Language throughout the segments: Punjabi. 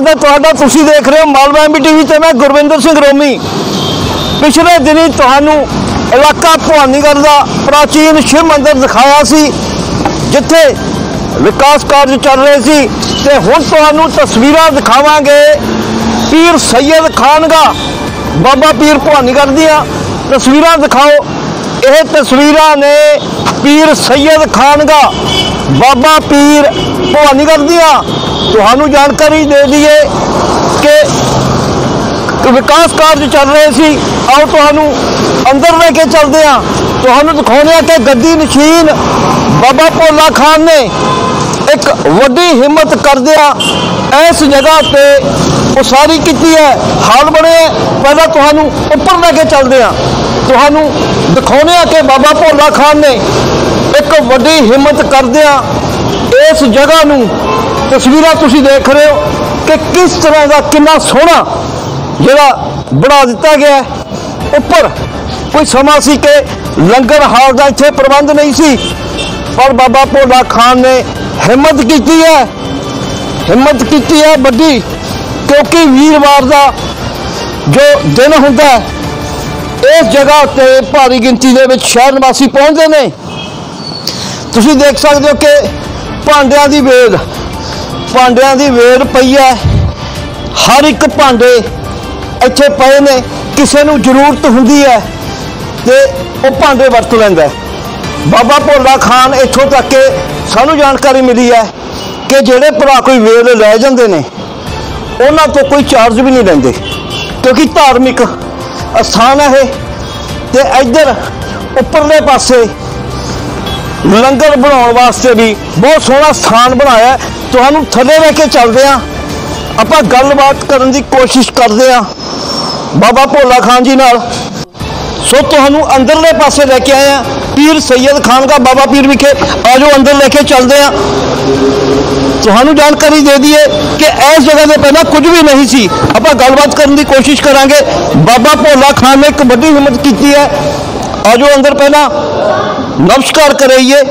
ਸਵਾਗਤ ਹੈ ਤੁਹਾਡਾ ਤੁਸੀਂ ਦੇਖ ਰਹੇ ਹੋ ਮਾਲਵਾ ਐਮਬੀ ਟੀਵੀ ਤੇ ਮੈਂ ਗੁਰਵਿੰਦਰ ਸਿੰਘ ਰੋਮੀ। ਪਿਛਲੇ ਦਿਨੀ ਤੁਹਾਨੂੰ ਇਲਾਕਾ ਭਵਾਨੀਗੜ੍ਹ ਦਾ ਪ੍ਰਾਚੀਨ ਸ਼ਿਵ ਮੰਦਿਰ ਦਿਖਾਇਆ ਸੀ, ਜਿੱਥੇ ਵਿਕਾਸ ਕਾਰਜ ਚੱਲ ਰਹੇ ਸੀ ਤੇ ਹੁਣ ਤੁਹਾਨੂੰ ਤਸਵੀਰਾਂ ਦਿਖਾਵਾਂਗੇ। ਪੀਰ ਸੈਯਦ ਖਾਨਗਾ, ਬਾਬਾ ਪੀਰ ਭਵਾਨੀਗੜ੍ਹ ਦੀਆਂ ਤਸਵੀਰਾਂ ਦਿਖਾਓ। ਇਹ ਤਸਵੀਰਾਂ ਨੇ ਪੀਰ ਸੈਯਦ ਖਾਨਗਾ, ਬਾਬਾ ਪੀਰ ਭਵਾਨੀਗੜ੍ਹ ਦੀਆਂ। ਤੁਹਾਨੂੰ ਜਾਣਕਾਰੀ ਦੇ ਦਈਏ ਕਿ ਵਿਕਾਸ ਕਾਰਜ ਚੱਲ ਰਹੇ ਸੀ। ਆਓ ਤੁਹਾਨੂੰ ਅੰਦਰ ਲੈ ਕੇ ਚੱਲਦੇ ਹਾਂ। ਤੁਹਾਨੂੰ ਦਿਖਾਉਂਦੇ ਹਾਂ ਕਿ ਗੱਦੀ ਨਸ਼ੀਨ ਬਾਬਾ ਭੋਲਾ ਖਾਨ ਨੇ ਇੱਕ ਵੱਡੀ ਹਿੰਮਤ ਕਰਦਿਆਂ ਇਸ ਜਗ੍ਹਾ ਤੇ ਉਸਾਰੀ ਕੀਤੀ ਹੈ। ਹਾਲ ਬਣੇ ਹੈ। ਪਹਿਲਾਂ ਤੁਹਾਨੂੰ ਉੱਪਰ ਲੈ ਕੇ ਚੱਲਦੇ ਹਾਂ। ਤੁਹਾਨੂੰ ਦਿਖਾਉਂਦੇ ਹਾਂ ਕਿ ਬਾਬਾ ਭੋਲਾ ਖਾਨ ਨੇ ਇੱਕ ਵੱਡੀ ਹਿੰਮਤ ਕਰਦਿਆਂ ਇਸ ਜਗ੍ਹਾ ਨੂੰ ਤਸਵੀਰਾਂ ਤੁਸੀਂ ਦੇਖ ਰਹੇ ਹੋ ਕਿ ਕਿਸ ਤਰ੍ਹਾਂ ਦਾ ਕਿੰਨਾ ਸੋਹਣਾ ਜਿਹੜਾ ਬਣਾ ਦਿੱਤਾ ਗਿਆ ਉੱਪਰ ਕੋਈ ਸਮਾਂ ਸੀ ਕਿ ਲੰਗਰ ਹਾਲ ਦਾ ਇੱਥੇ ਪ੍ਰਬੰਧ ਨਹੀਂ ਸੀ, ਪਰ ਬਾਬਾ ਭੋਲਾ ਖਾਨ ਨੇ ਹਿੰਮਤ ਕੀਤੀ ਹੈ। ਹਿੰਮਤ ਕੀਤੀ ਹੈ ਵੱਡੀ, ਕਿਉਂਕਿ ਵੀਰਵਾਰ ਦਾ ਜੋ ਦਿਨ ਹੁੰਦਾ ਹੈ ਇਸ ਜਗ੍ਹਾ ਉੱਤੇ ਭਾਰੀ ਗਿਣਤੀ ਦੇ ਵਿੱਚ ਸ਼ਹਿਰ ਨਿਵਾਸੀ ਪਹੁੰਚਦੇ ਨੇ। ਤੁਸੀਂ ਦੇਖ ਸਕਦੇ ਹੋ ਕਿ ਭਾਂਡਿਆਂ ਦੀ ਵੇਲ, ਭਾਂਡਿਆਂ ਦੀ ਵੇਲ ਪਈ ਹੈ। ਹਰ ਇੱਕ ਭਾਂਡੇ ਇੱਥੇ ਪਏ ਨੇ, ਕਿਸੇ ਨੂੰ ਜ਼ਰੂਰਤ ਹੁੰਦੀ ਹੈ ਤੇ ਉਹ ਭਾਂਡੇ ਵਰਤ ਲੈਂਦਾ ਬਾਬਾ ਭੋਲਾ ਖਾਨ ਇੱਥੋਂ ਤੱਕ ਕਿ ਸਾਨੂੰ ਜਾਣਕਾਰੀ ਮਿਲੀ ਹੈ ਕਿ ਜਿਹੜੇ ਭਰਾ ਕੋਈ ਵੇਲ ਲੈ ਜਾਂਦੇ ਨੇ, ਉਹਨਾਂ ਤੋਂ ਕੋਈ ਚਾਰਜ ਵੀ ਨਹੀਂ ਲੈਂਦੇ, ਕਿਉਂਕਿ ਧਾਰਮਿਕ ਅਸਥਾਨ ਹੈ ਇਹ। ਤੇ ਇੱਧਰ ਉੱਪਰਲੇ ਪਾਸੇ ਲੰਗਰ ਬਣਾਉਣ ਵਾਸਤੇ ਵੀ ਬਹੁਤ ਸੋਹਣਾ ਸਥਾਨ ਬਣਾਇਆ ਤੁਹਾਨੂੰ ਥੱਲੇ ਲੈ ਕੇ ਚੱਲਦੇ ਹਾਂ। ਆਪਾਂ ਗੱਲਬਾਤ ਕਰਨ ਦੀ ਕੋਸ਼ਿਸ਼ ਕਰਦੇ ਹਾਂ। ਬਾਬਾ ਭੋਲਾ ਖਾਨ ਜੀ ਨਾਲ। ਸੋ ਤੁਹਾਨੂੰ ਅੰਦਰਲੇ ਪਾਸੇ ਲੈ ਕੇ ਆਏ ਆ ਪੀਰ ਸੈਯਦ ਖਾਨ ਦਾ ਬਾਬਾ ਪੀਰ ਵਿਖੇ ਆਜੋ ਅੰਦਰ ਲੈ ਕੇ ਚੱਲਦੇ ਆ। ਤੁਹਾਨੂੰ ਜਾਣਕਾਰੀ ਦੇ ਦਈਏ ਕਿ ਇਸ ਜਗ੍ਹਾ ਤੇ ਪਹਿਲਾਂ ਕੁਝ ਵੀ ਨਹੀਂ ਸੀ। ਆਪਾਂ ਗੱਲਬਾਤ ਕਰਨ ਦੀ ਕੋਸ਼ਿਸ਼ ਕਰਾਂਗੇ। ਬਾਬਾ ਭੋਲਾ ਖਾਨ ਨੇ ਇੱਕ ਵੱਡੀ ਹਿੰਮਤ ਕੀਤੀ ਹੈ। ਆਜੋ ਅੰਦਰ ਪਹਿਲਾਂ ਨਮਸਕਾਰ ਕਰਾਈਏ।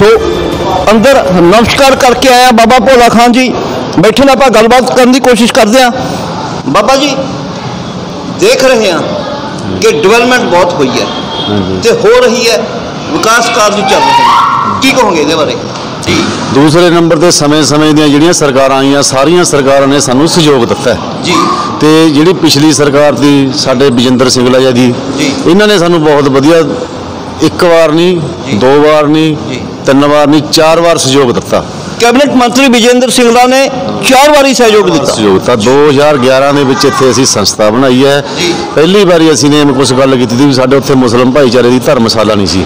ਸੋ ਅੰਦਰ ਨਮਸਕਾਰ ਕਰਕੇ ਆਇਆ ਬਾਬਾ ਭੋਲਾ ਖਾਨ ਜੀ। ਬੈਠੇ ਨੇ ਆਪਾਂ ਗੱਲਬਾਤ ਕਰਨ ਦੀ ਕੋਸ਼ਿਸ਼ ਕਰਦੇ ਹਾਂ। ਬਾਬਾ ਜੀ ਦੇਖ ਰਹੇ ਹਾਂ ਕਿ ਡਿਵੈਲਪਮੈਂਟ ਬਹੁਤ ਹੋਈ ਹੈ ਤੇ ਹੋ ਰਹੀ ਹੈ ਵਿਕਾਸ ਕਾਰਜ ਚੱਲ ਰਹੇ ਨੇ ਕੀ ਕਹੋਗੇ ਇਹਦੇ ਬਾਰੇ? ਜੀ ਦੂਸਰੇ ਨੰਬਰ ਤੇ ਸਮੇਂ-ਸਮੇਂ ਦੀਆਂ ਜਿਹੜੀਆਂ ਸਰਕਾਰਾਂ ਆਈਆਂ ਸਾਰੀਆਂ ਸਰਕਾਰਾਂ ਨੇ ਸਾਨੂੰ ਸਹਿਯੋਗ ਦਿੱਤਾ ਜੀ। ਤੇ ਜਿਹੜੀ ਪਿਛਲੀ ਸਰਕਾਰ ਦੀ ਸਾਡੇ ਵਿਜੇਂਦਰ ਸਿੰਗਲਾ ਜੀ ਦੀ ਜੀ। ਇਹਨਾਂ ਨੇ ਸਾਨੂੰ ਬਹੁਤ ਵਧੀਆ ਇੱਕ ਵਾਰ। ਨਹੀਂ ਦੋ ਵਾਰ ਨਹੀਂ। ਤਿੰਨ ਵਾਰ ਨਹੀਂ ਚਾਰ ਵਾਰ ਸਹਿਯੋਗ ਦਿੱਤਾ ਕੈਬਨਿਟ ਮੰਤਰੀ ਵਿਜੇਂਦਰ ਸਿੰਘਲਾ ਨੇ ਚਾਰ ਵਾਰੀ ਸਹਿਯੋਗ ਦਿੱਤਾ ਸਹਿਯੋਗ ਦਿੱਤਾ 2011 ਦੇ ਵਿੱਚ ਇੱਥੇ ਅਸੀਂ ਸੰਸਥਾ ਬਣਾਈ ਹੈ। ਪਹਿਲੀ ਵਾਰੀ ਅਸੀਂ ਨੇ ਕੁਝ ਗੱਲ ਕੀਤੀ ਸੀ ਵੀ ਸਾਡੇ ਉੱਥੇ ਮੁਸਲਮ ਭਾਈਚਾਰੇ ਦੀ ਧਰਮਸ਼ਾਲਾ ਨਹੀਂ ਸੀ।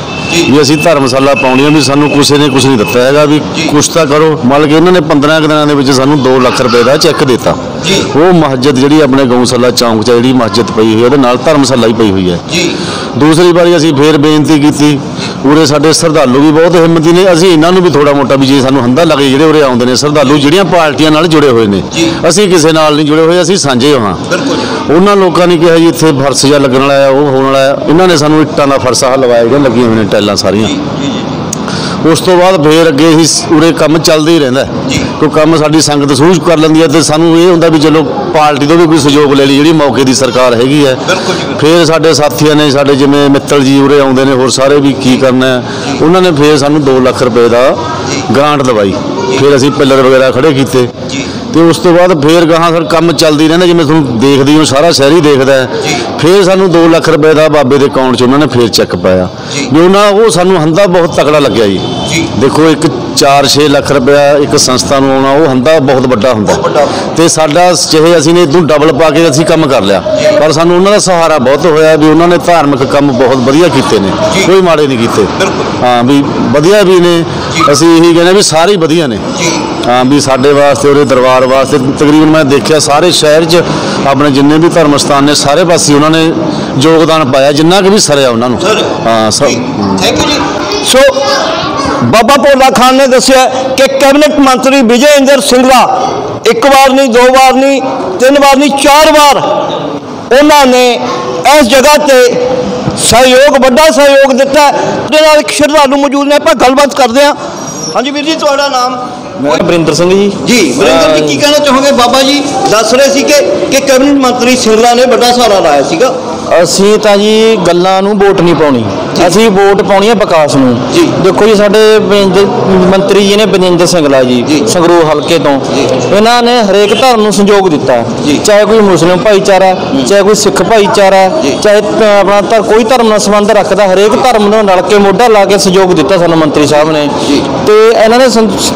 ਵੀ ਅਸੀਂ ਧਰਮਸ਼ਾਲਾ ਪਾਉਣੀ ਆ ਵੀ ਸਾਨੂੰ ਕਿਸੇ ਨੇ ਕੁਝ ਨਹੀਂ ਦਿੱਤਾ ਹੈਗਾ ਵੀ। ਕੁਛ ਤਾਂ ਕਰੋ ਮਤਲਬ ਕਿ ਇਹਨਾਂ ਨੇ 15 ਕੁ ਦਿਨਾਂ ਦੇ ਵਿੱਚ ਸਾਨੂੰ 2 ਲੱਖ ਰੁਪਏ ਦਾ ਚੈੱਕ ਦਿੱਤਾ ਜੀ। ਉਹ ਮਸਜਿਦ ਜਿਹੜੀ ਆਪਣੇ ਗਊਸ਼ਾਲਾ ਚੌਂਕ 'ਚ ਜਿਹੜੀ ਮਸਜਿਦ ਪਈ ਹੋਈ ਹੈ ਉਹਦੇ ਨਾਲ ਧਰਮਸ਼ਾਲਾ ਹੀ ਪਈ ਹੋਈ ਹੈ ਜੀ ਦੂਸਰੀ ਵਾਰੀ ਅਸੀਂ ਫੇਰ ਬੇਨਤੀ ਕੀਤੀ ਉਰੇ ਸਾਡੇ ਸ਼ਰਧਾਲੂ ਵੀ ਬਹੁਤ ਹਿੰਮਤੀ ਨੇ ਅਸੀਂ ਇਹਨਾਂ ਨੂੰ ਵੀ ਥੋੜਾ ਮੋਟਾ ਵੀ ਜੇ ਸਾਨੂੰ ਹੰਦਾ ਲੱਗੇ ਜਿਹੜੇ ਉਰੇ ਆਉਂਦੇ ਨੇ ਸ਼ਰਧਾਲੂ ਜਿਹੜੀਆਂ ਪਾਰਟੀਆਂ ਨਾਲ ਜੁੜੇ ਹੋਏ ਨੇ ਜੀ। ਅਸੀਂ ਕਿਸੇ ਨਾਲ ਨਹੀਂ ਜੁੜੇ ਹੋਏ ਅਸੀਂ ਸਾਂਝੇ ਹਾਂ ਬਿਲਕੁਲ ਜੀ। ਉਹਨਾਂ ਲੋਕਾਂ ਨੇ ਕਿਹਾ ਜੀ ਇੱਥੇ ਫਰਸ਼ ਜਿਹਾ ਲੱਗਣ ਵਾਲਾ ਹੈ ਉਹ ਹੋਣ ਵਾਲਾ ਹੈ ਇਹਨਾਂ ਨੇ ਸਾਨੂੰ ਇੱਟਾਂ ਦਾ ਫਰਸ਼ਾ ਲਵਾਇਆ ਜਿਹੜੀਆਂ ਲੱਗੀਆਂ ਹੋਈਆਂ ਨੇ ਟੈਲਾਂ ਸਾਰੀਆਂ ਜੀ ਜੀ ਜੀ ਉਸ ਤੋਂ ਬਾਅਦ ਫੇਰ ਅੱਗੇ ਹੀ ਉਰੇ ਕੰਮ ਚੱਲਦਾ ਹੀ ਰਹਿੰਦਾ। ਕੋਈ ਕੰਮ ਸਾਡੀ ਸੰਗਤ ਸੂਝ ਕਰ ਲੈਂਦੀ ਹੈ ਤੇ ਸਾਨੂੰ ਇਹ ਹੁੰਦਾ ਵੀ ਚਲੋ ਪਾਰਟੀ ਤੋਂ ਵੀ ਕੋਈ ਸਹਿਯੋਗ ਲੈ ਲਈ ਜਿਹੜੀ ਮੌਕੇ ਦੀ ਸਰਕਾਰ ਹੈਗੀ ਹੈ। ਫੇਰ ਸਾਡੇ ਸਾਥੀਆਂ ਨੇ ਸਾਡੇ ਜਿਵੇਂ ਮਿੱਤਲ ਜੀ ਉਰੇ ਆਉਂਦੇ ਨੇ ਹੋਰ ਸਾਰੇ ਵੀ ਕੀ ਕਰਨਾ ਉਹਨਾਂ ਨੇ ਫੇਰ ਸਾਨੂੰ 2 ਲੱਖ ਰੁਪਏ ਦਾ। ਗ੍ਰਾਂਟ ਦਵਾਈ। ਫਿਰ ਅਸੀਂ ਪਿੱਲਰ ਵਗੈਰਾ ਖੜੇ ਕੀਤੇ। ਤੇ ਉਸ ਤੋਂ ਬਾਅਦ ਫੇਰ ਗਾਹਾਂ ਫਿਰ ਕੰਮ ਚੱਲਦੀ ਰਹਿੰਦਾ ਜਿਵੇਂ ਤੁਹਾਨੂੰ ਦੇਖਦੀ ਹੋ ਸਾਰਾ ਸ਼ਹਿਰ ਹੀ ਦੇਖਦਾ ਹੈ। ਫੇਰ ਸਾਨੂੰ 2 ਲੱਖ ਰੁਪਏ ਦਾ ਬਾਬੇ ਦੇ ਅਕਾਊਂਟ 'ਚ ਉਹਨਾਂ ਨੇ ਫੇਰ ਚੈੱਕ ਪਾਇਆ। ਵੀ ਉਹਨਾਂ ਉਹ ਸਾਨੂੰ ਹੰਦਾ ਬਹੁਤ ਤਕੜਾ ਲੱਗਿਆ ਜੀ। ਦੇਖੋ ਇੱਕ 4-6 ਲੱਖ ਰੁਪਇਆ ਇੱਕ ਸੰਸਥਾ ਨੂੰ ਆਉਣਾ ਉਹ ਹੰਦਾ ਬਹੁਤ ਵੱਡਾ ਹੁੰਦਾ। ਤੇ ਸਾਡਾ ਚਾਹੇ ਅਸੀਂ ਨੇ ਇਦੋਂ ਡਬਲ ਪਾ ਕੇ ਅਸੀਂ ਕੰਮ ਕਰ ਲਿਆ। ਪਰ ਸਾਨੂੰ ਉਹਨਾਂ ਦਾ ਸਹਾਰਾ ਬਹੁਤ ਹੋਇਆ ਵੀ ਉਹਨਾਂ ਨੇ ਧਾਰਮਿਕ ਕੰਮ ਬਹੁਤ ਵਧੀਆ ਕੀਤੇ ਨੇ। ਕੋਈ ਮਾੜੇ ਨਹੀਂ ਕੀਤੇ। ਹਾਂ ਵੀ ਵਧੀਆ ਵੀ ਨੇ। ਅਸੀਂ ਇਹੀ ਕਹਿੰਦੇ ਵੀ ਸਾਰੇ ਹੀ ਵਧੀਆ ਨੇ। ਹਾਂ ਵੀ ਸਾਡੇ ਵਾਸਤੇ ਉਹਦੇ ਦਰਬਾਰ ਵਾਸਤੇ ਤਕਰੀਬਨ ਮੈਂ ਦੇਖਿਆ ਸਾਰੇ ਸ਼ਹਿਰ 'ਚ ਆਪਣੇ ਜਿੰਨੇ ਵੀ ਧਰਮ ਸਥਾਨ ਨੇ ਸਾਰੇ ਪਾਸੇ ਉਹਨਾਂ ਨੇ ਯੋਗਦਾਨ ਪਾਇਆ ਜਿੰਨਾ ਕਿ ਵੀ ਸਰਿਆ ਉਹਨਾਂ ਨੂੰ। ਹਾਂ ਸਭ। ਥੈਂਕ ਯੂ ਜੀ। ਸੋ ਬਾਬਾ ਭੋਲਾ ਖਾਨ ਨੇ ਦੱਸਿਆ ਕਿ ਕੈਬਨਿਟ ਮੰਤਰੀ ਵਿਜੇ ਇੰਦਰ ਸਿੰਗਲਾ ਇੱਕ ਵਾਰ ਨਹੀਂ ਦੋ ਵਾਰ ਨਹੀਂ ਤਿੰਨ ਵਾਰ ਨਹੀਂ ਚਾਰ ਵਾਰ ਉਹਨਾਂ ਨੇ ਇਸ ਜਗ੍ਹਾ ਤੇ ਸਹਿਯੋਗ ਵੱਡਾ ਸਹਿਯੋਗ ਦਿੱਤਾ ਹੈ। ਉਹਦੇ ਨਾਲ ਇੱਕ ਸ਼ਰਧਾਲੂ ਮੌਜੂਦ ਨੇ। ਆਪਾਂ ਗੱਲਬਾਤ ਕਰਦੇ ਹਾਂ। ਹਾਂਜੀ ਵੀਰ ਜੀ ਤੁਹਾਡਾ ਨਾਮ? ਮੈਂ ਬਰਿੰਦਰ ਸਿੰਘ ਜੀ। ਜੀ ਵਰਿੰਦਰ ਜੀ ਕੀ ਕਹਿਣਾ ਚਾਹੋਗੇ? ਬਾਬਾ ਜੀ ਦੱਸ ਰਹੇ ਸੀ ਕਿ ਕਿ ਕੈਬਨਿਟ ਮੰਤਰੀ ਸਿੰਗਲਾ ਨੇ ਵੱਡਾ ਸਹਾਰਾ ਲਾਇਆ ਸੀਗਾ। ਅਸੀਂ ਤਾਂ ਜੀ ਗੱਲਾਂ ਨੂੰ ਵੋਟ ਨਹੀਂ ਪਾਉਣੀ ਅਸੀਂ ਵੋਟ ਪਾਉਣੀ ਹੈ ਵਿਕਾਸ ਨੂੰ ਜੀ। ਦੇਖੋ ਜੀ ਸਾਡੇ ਮੰਤਰੀ ਜੀ ਨੇ ਬਰਿੰਦਰ ਸਿੰਘਲਾ ਜੀ ਜੀ। ਸੰਗਰੂਰ ਹਲਕੇ ਤੋਂ ਇਹਨਾਂ ਨੇ ਹਰੇਕ ਧਰਮ ਨੂੰ ਸੰਯੋਗ ਦਿੱਤਾ। ਚਾਹੇ ਕੋਈ ਮੁਸਲਿਮ ਭਾਈਚਾਰਾ ਚਾਹੇ ਕੋਈ ਸਿੱਖ ਭਾਈਚਾਰਾ। ਚਾਹੇ ਤ- ਆਪਣਾ ਧਰ ਕੋਈ ਧਰਮ ਨਾਲ ਸੰਬੰਧ ਰੱਖਦਾ ਹਰੇਕ ਧਰਮ ਨੂੰ ਰਲ ਕੇ ਮੋਢਾ ਲਾ ਕੇ ਸਹਿਯੋਗ ਦਿੱਤਾ ਸਾਨੂੰ ਮੰਤਰੀ ਸਾਹਿਬ ਨੇ। ਤੇ ਇਹਨਾਂ ਨੇ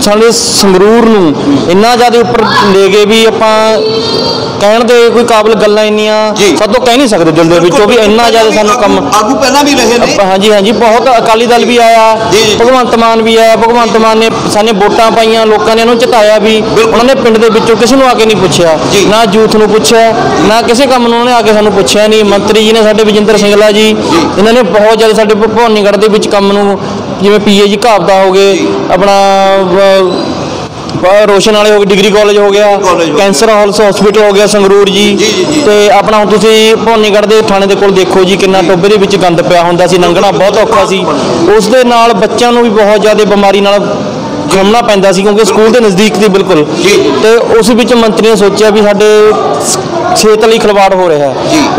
ਸਾਡੇ ਸੰਗਰੂਰ ਨੂੰ ਇੰਨਾ ਜ਼ਿਆਦਾ ਉੱਪਰ ਲੈ ਗਏ ਵੀ ਆਪਾਂ ਕਹਿਣ ਦੇ ਕੋਈ ਕਾਬਲ ਗੱਲਾਂ ਇੰਨੀਆਂ। ਸਭ ਤੋਂ ਕਹਿ ਨਹੀਂ ਸਕਦੇ ਦਿਲ ਦੇ ਵਿੱਚੋਂ ਵੀ ਇੰਨਾ ਜ਼ਿਆਦਾ ਸਾਨੂੰ ਕੰਮ ਆਗੂ ਪਹਿਲਾਂ ਵੀ ਰਹੇ ਨੇ। ਹਾਂਜੀ ਹਾਂਜੀ ਬਹੁਤ ਅਕਾਲੀ ਦਲ ਵੀ ਆਇਆ। ਭਗਵੰਤ ਮਾਨ ਵੀ ਆਇਆ ਭਗਵੰਤ ਮਾਨ ਨੇ ਸਾਨੇ ਵੋਟਾਂ ਪਾਈਆਂ ਲੋਕਾਂ ਨੇ ਇਹਨੂੰ ਜਿਤਾਇਆ ਵੀ ਉਹਨਾਂ ਨੇ ਪਿੰਡ ਦੇ ਵਿੱਚੋਂ ਕਿਸੇ ਨੂੰ ਆ ਕੇ ਨਹੀਂ ਪੁੱਛਿਆ। ਨਾ ਯੂਥ ਨੂੰ ਪੁੱਛਿਆ ਨਾ ਕਿਸੇ ਕੰਮ ਨੂੰ ਉਹਨੇ ਆ ਕੇ ਸਾਨੂੰ ਪੁੱਛਿਆ ਨਹੀਂ। ਮੰਤਰੀ ਜੀ ਨੇ ਸਾਡੇ ਵਿਜੇਂਦਰ ਸਿੰਘਲਾ ਜੀ ਇਹਨਾਂ ਨੇ ਬਹੁਤ ਜ਼ਿਆਦਾ ਸਾਡੇ ਭਵਾਨੀਗੜ੍ਹ ਦੇ ਵਿੱਚ ਕੰਮ ਨੂੰ ਜਿਵੇਂ ਪੀਏ ਜੀ ਘਾਬਦਾ ਹੋ ਗਏ ਆਪਣਾ ਰੋਸ਼ਨ ਵਾਲੇ ਹੋ ਗਏ ਡਿਗਰੀ ਕਾਲਜ ਹੋ ਗਿਆ। ਕੈਂਸਰ ਹਾਲਸ ਹਸਪੀਟਲ ਹੋ ਗਿਆ ਸੰਗਰੂਰ ਜੀ। ਤੇ ਆਪਣਾ ਹੁਣ ਤੁਸੀਂ ਭਵਾਨੀਗੜ੍ਹ ਦੇ ਥਾਣੇ ਦੇ ਕੋਲ ਦੇਖੋ ਜੀ ਕਿੰਨਾ ਟੋਬੇ ਦੇ ਵਿੱਚ ਗੰਦ ਪਿਆ ਹੁੰਦਾ ਸੀ ਲੰਘਣਾ ਬਹੁਤ ਔਖਾ ਸੀ ਉਸ ਦੇ ਨਾਲ ਬੱਚਿਆਂ ਨੂੰ ਵੀ ਬਹੁਤ ਜ਼ਿਆਦਾ ਬਿਮਾਰੀ ਨਾਲ ਖਮਣਾ ਪੈਂਦਾ ਸੀ ਕਿਉਂਕਿ ਸਕੂਲ ਦੇ ਨਜ਼ਦੀਕ ਸੀ ਬਿਲਕੁਲ। ਤੇ ਉਸ ਵਿੱਚ ਮੰਤਰੀ ਨੇ ਸੋਚਿਆ ਵੀ ਸਾਡੇ ਸਿਹਤ ਲਈ ਖਿਲਵਾੜ ਹੋ ਰਿਹਾ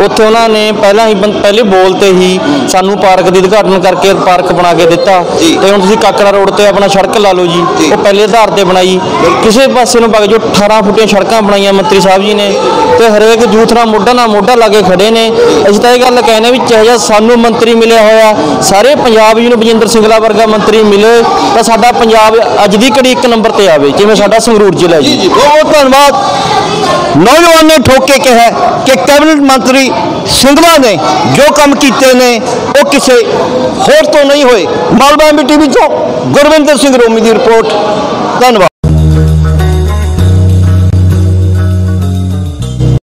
ਉੱਥੇ ਉਹਨਾਂ ਨੇ ਪਹਿਲਾਂ ਹੀ ਪਹਿਲੇ ਬੋਲ ਤੇ ਹੀ ਸਾਨੂੰ ਪਾਰਕ ਦੀ ਉਦਘਾਟਨ ਕਰਕੇ ਪਾਰਕ ਬਣਾ ਕੇ ਦਿੱਤਾ। ਤੇ ਹੁਣ ਤੁਸੀਂ ਕਾਕੜਾ ਰੋਡ ਤੇ ਆਪਣਾ ਸੜਕ ਲਾ ਲਓ ਜੀ। ਉਹ ਪਹਿਲੇ ਆਧਾਰ ਤੇ ਬਣਾਈ। ਕਿਸੇ ਪਾਸੇ ਨੂੰ ਵਗ ਜੋ 18 ਫੁੱਟੀਆਂ ਸੜਕਾਂ ਬਣਾਈਆਂ ਮੰਤਰੀ ਸਾਹਿਬ ਜੀ ਨੇ। ਤੇ ਹਰੇਕ ਯੂਥ ਨਾਲ ਮੋਢਾ ਨਾਲ ਮੋਢਾ ਲਾ ਕੇ ਖੜੇ ਨੇ। ਅਸੀਂ ਤਾਂ ਇਹ ਗੱਲ ਕਹਿੰਦੇ ਵੀ ਚਾਹੇ ਸਾਨੂੰ ਮੰਤਰੀ ਮਿਲਿਆ ਹੋਇਆ ਸਾਰੇ ਪੰਜਾਬ ਜੀ ਨੂੰ ਬਜਿੰਦਰ ਸਿੰਘਲਾ ਵਰਗਾ ਮੰਤਰੀ ਮਿਲੇ ਤਾਂ ਸਾਡਾ ਪੰਜਾਬ ਅੱਜ ਦੀ ਘੜੀ ਇੱਕ ਨੰਬਰ ਤੇ ਆਵੇ, ਜਿਵੇਂ ਸਾਡਾ ਸੰਗਰੂਰ ਜ਼ਿਲ੍ਹਾ ਜੀ। ਜੀ ਬਹੁਤ ਬਹੁਤ ਧੰਨਵਾਦ। ਨੌਜਵਾਨ ਨੇ ਠੋਕ ਕੇ ਕਿਹਾ ਕਿ ਕੈਬਨਿਟ ਮੰਤਰੀ ਸਿੰਗਲਾ ਨੇ ਜੋ ਕੰਮ ਕੀਤੇ ਨੇ, ਉਹ ਕਿਸੇ ਹੋਰ ਤੋਂ ਨਹੀਂ ਹੋਏ। ਮਾਲਵਾ ਟੀਵੀ ਤੋਂ ਗੁਰਵਿੰਦਰ ਸਿੰਘ ਰੋਮੀ ਦੀ ਰਿਪੋਰਟ। ਧੰਨਵਾਦ।